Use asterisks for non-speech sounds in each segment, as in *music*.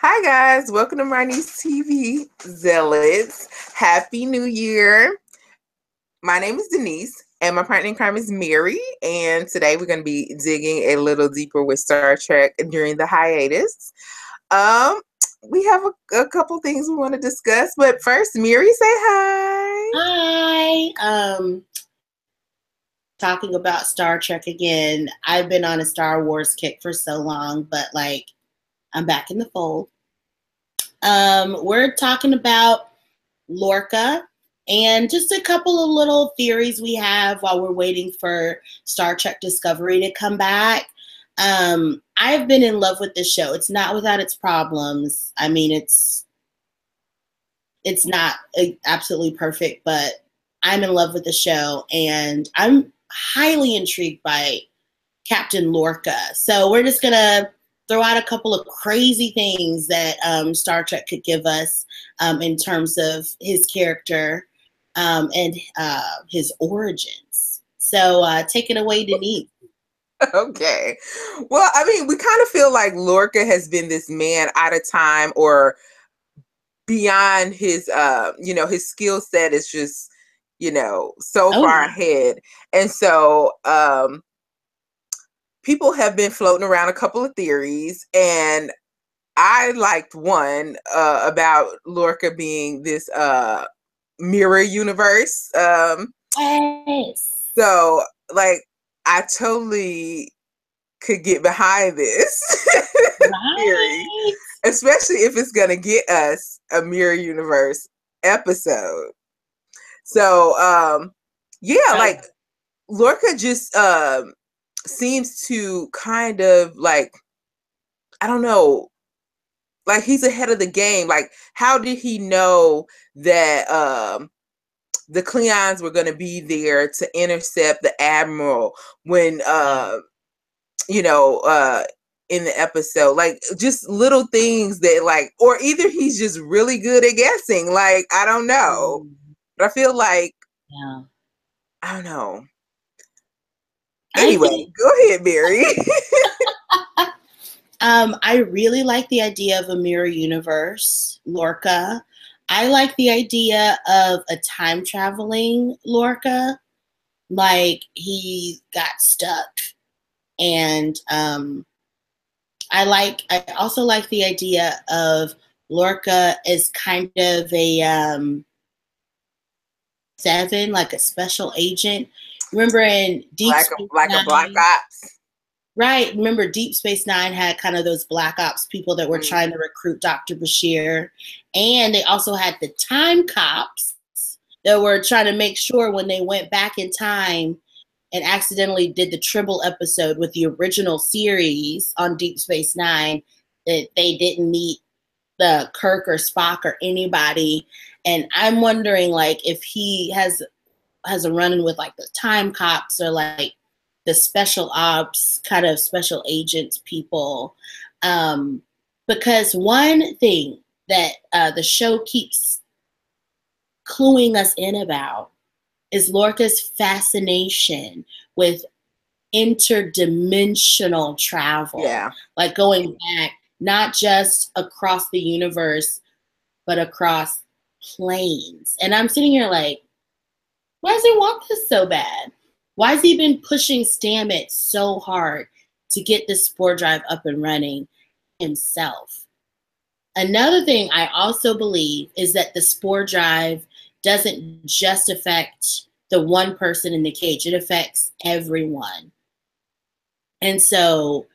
Hi, guys. Welcome to Marnise TV Zealots. Happy New Year. My name is Denise, and my partner in crime is Mary. And today we're going to be digging a little deeper with Star Trek during the hiatus. Um, we have a, a couple things we want to discuss, but first, Mary, say hi. Hi. Um, talking about Star Trek again. I've been on a Star Wars kick for so long, but like I'm back in the fold. Um, we're talking about Lorca and just a couple of little theories we have while we're waiting for Star Trek Discovery to come back. Um, I've been in love with this show. It's not without its problems. I mean, it's it's not absolutely perfect, but I'm in love with the show and I'm highly intrigued by Captain Lorca. So we're just gonna throw out a couple of crazy things that um, Star Trek could give us um, in terms of his character um, and uh, his origins. So uh, take it away, Denise. *laughs* Okay. Well, I mean, we kind of feel like Lorca has been this man out of time or beyond his uh you know his skill set is just you know so oh. far ahead and so um people have been floating around a couple of theories, and I liked one uh, about Lorca being this uh, mirror universe. Um, yes. So, like, I totally could get behind this *laughs* right. theory, especially if it's going to get us a mirror universe episode. So, um, yeah, like Lorca just um seems to kind of like I don't know, like he's ahead of the game. Like, how did he know that um the Klingons were going to be there to intercept the admiral when uh you know uh in the episode like just little things that like or either he's just really good at guessing like i don't know mm. but i feel like yeah i don't know Anyway, *laughs* go ahead, Mary. *laughs* um, I really like the idea of a mirror universe, Lorca. I like the idea of a time traveling Lorca, like he got stuck. And um, I like. I also like the idea of Lorca as kind of a um, seven, like a special agent Remember in Deep like Space a, like Nine, a Black Ops. Right. Remember Deep Space Nine had kind of those Black Ops people that were mm trying to recruit Dr. Bashir. And they also had the time cops that were trying to make sure when they went back in time and accidentally did the Tribble episode with the original series on Deep Space Nine that they didn't meet the Kirk or Spock or anybody. And I'm wondering like if he has has a run in with like the time cops or like the special ops kind of special agents people. Um, because one thing that uh, the show keeps cluing us in about is Lorca's fascination with interdimensional travel. Yeah. Like going back, not just across the universe, but across planes. And I'm sitting here like, why does he want this so bad? Why has he been pushing Stamets so hard to get this spore drive up and running himself? Another thing I also believe is that the spore drive doesn't just affect the one person in the cage, it affects everyone. And so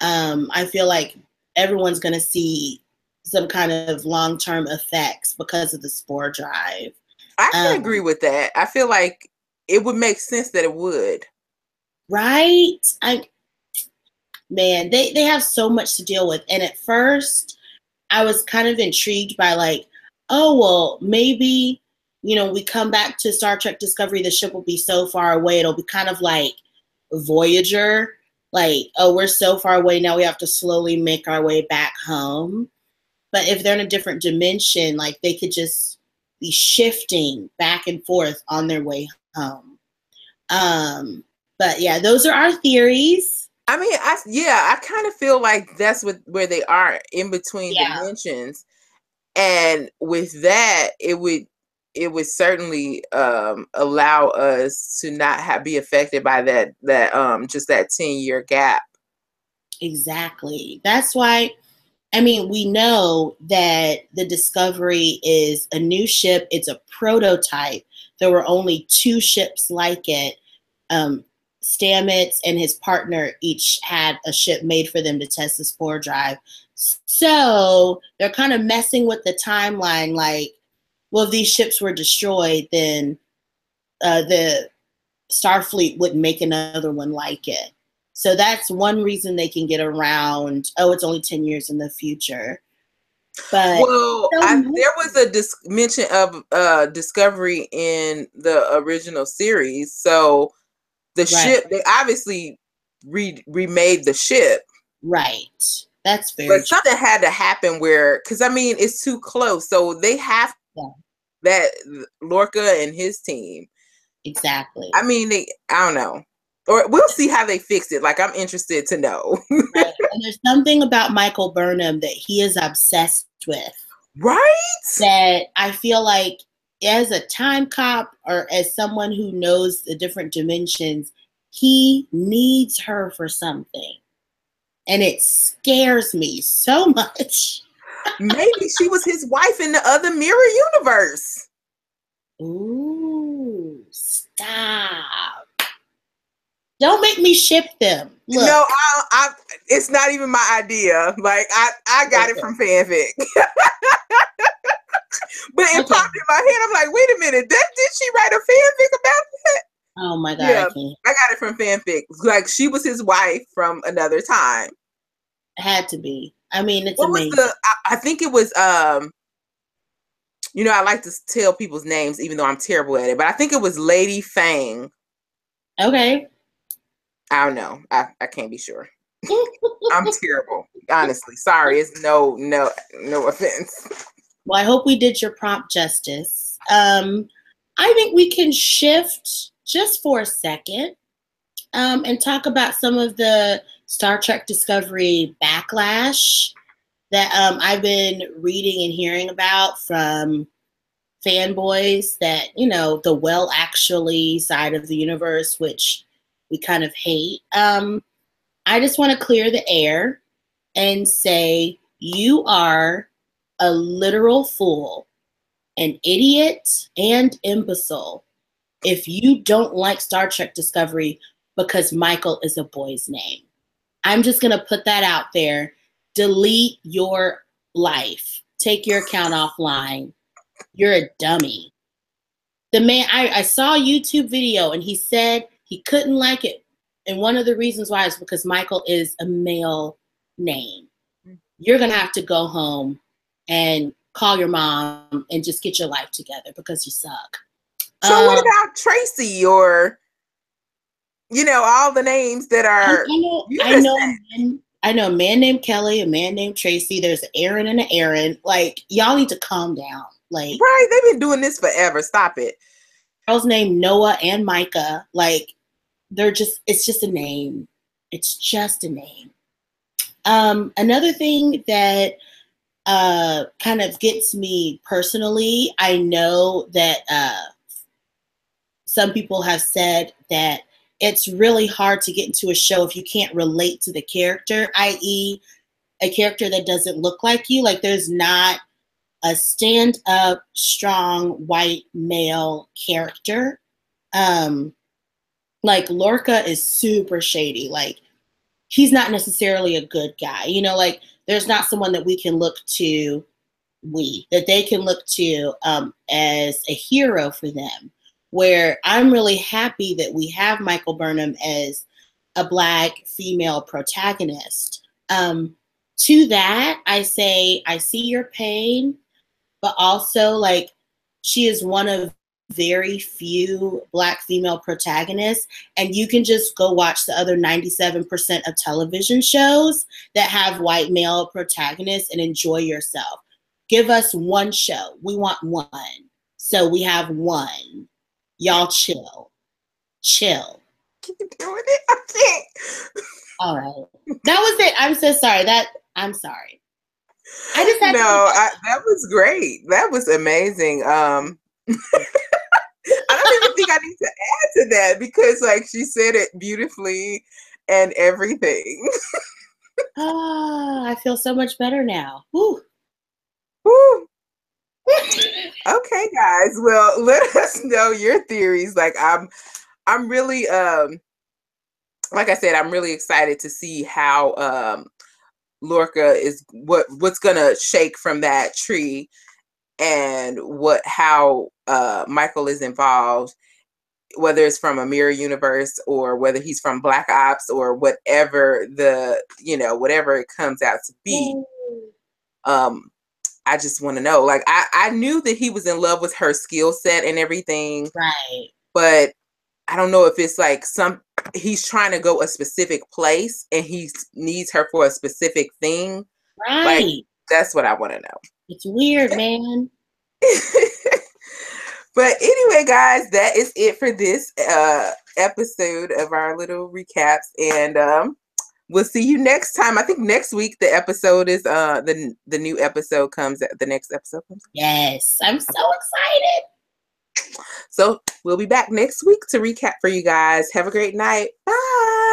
um, I feel like everyone's going to see some kind of long term effects because of the spore drive. I can um, agree with that. I feel like it would make sense that it would. Right? I man, they they have so much to deal with. And at first, I was kind of intrigued by like, oh well, maybe you know, we come back to Star Trek Discovery, the ship will be so far away. It'll be kind of like Voyager, like, oh, we're so far away now, we have to slowly make our way back home. But if they're in a different dimension, like they could just be shifting back and forth on their way home. Um, but yeah, those are our theories. I mean, I yeah, I kind of feel like that's what where they are in between yeah. dimensions, and with that, it would it would certainly um, allow us to not have be affected by that that um just that 10 year gap. Exactly. That's why i mean we know that the discovery is a new ship. It's a prototype. There were only two ships like it. Um, stamets and his partner each had a ship made for them to test the spore drive. So they're kind of messing with the timeline like well, if these ships were destroyed, then uh, the Starfleet wouldn't make another one like it. So that's one reason they can get around. Oh, it's only ten years in the future. But well, I, there was a dis- mention of uh, discovery in the original series. So the right. ship, they obviously re- remade the ship. Right. That's very. But something had to happen where, because I mean, it's too close. So they have yeah that Lorca and his team. Exactly. I mean, they, I don't know. Or we'll see how they fix it. Like I'm interested to know. right. And there's something about Michael Burnham that he is obsessed with. Right? That I feel like as a time cop or as someone who knows the different dimensions, he needs her for something. And it scares me so *laughs* much. Maybe she was his wife in the other mirror universe. Ooh, stop. Don't make me ship them. Look. No, I, I, it's not even my idea. Like I, I got okay. it from fanfic. *laughs* but it okay. popped in my head. I'm like, wait a minute, that did she write a fanfic about that? Oh my god! Yeah, I, I got it from fanfic. Like she was his wife from another time. Had to be. I mean, it's what amazing. Was the, I, I think it was um you know, I like to tell people's names even though I'm terrible at it, but I think it was Lady Fang. Okay. I don't know. I, I can't be sure. I'm *laughs* terrible. Honestly. Sorry. It's no no no offense. Well, I hope we did your prompt justice. Um I think we can shift just for a second um, and talk about some of the Star Trek Discovery backlash that um, I've been reading and hearing about from fanboys that, you know, the well actually side of the universe, which we kind of hate. Um, I just want to clear the air and say you are a literal fool, an idiot, and imbecile if you don't like Star Trek Discovery because Michael is a boy's name. I'm just going to put that out there. Delete your life. Take your account offline. You're a dummy. The man, I, I saw a YouTube video and he said he couldn't like it. And one of the reasons why is because Michael is a male name. You're going to have to go home and call your mom and just get your life together because you suck. So, um, what about Tracy or you know, all the names that are. I, know, I know, man, I know a man named Kelly, a man named Tracy. There's Aaron and an Aaron. Like, y'all need to calm down. Like, right? They've been doing this forever. Stop it. Girls named Noah and Micah. Like, they're just. It's just a name. It's just a name. Um, another thing that uh, kind of gets me personally, I know that uh, some people have said that it's really hard to get into a show if you can't relate to the character, i.e., a character that doesn't look like you. Like there's not a stand up, strong white male character. Um, like Lorca is super shady. Like he's not necessarily a good guy. You know, like there's not someone that we can look to, we that they can look to um, as a hero for them where I'm really happy that we have Michael Burnham as a black female protagonist. Um, to that, I say, I see your pain, but also like she is one of very few black female protagonists and you can just go watch the other 97% of television shows that have white male protagonists and enjoy yourself. Give us one show. We want one. So we have one y'all chill. Chill. keep doing it. I can't. All right. That was it. I'm so sorry. That I'm sorry. I just had no. I, that was great. That was amazing. Um, *laughs* I don't even think I need to add to that because, like, she said it beautifully and everything. *laughs* Ah, I feel so much better now. Woo. Woo. Okay, guys. Well, *laughs* let us know your theories. Like, I'm, I'm really, um, like I said, I'm really excited to see how um Lorca is what what's gonna shake from that tree and what how uh Michael is involved whether it's from a mirror universe or whether he's from black ops or whatever the you know whatever it comes out to be um i just want to know like i i knew that he was in love with her skill set and everything right. but i don't know if it's like some he's trying to go a specific place and he needs her for a specific thing. Right. like, that's what i want to know. It's weird *laughs* man. But anyway, guys, that is it for this uh, episode of our little recaps. And um, we'll see you next time. I think next week the episode is uh the the new episode comes the next episode comes. Yes, I'm so excited. So we'll be back next week to recap for you guys. Have a great night. Bye.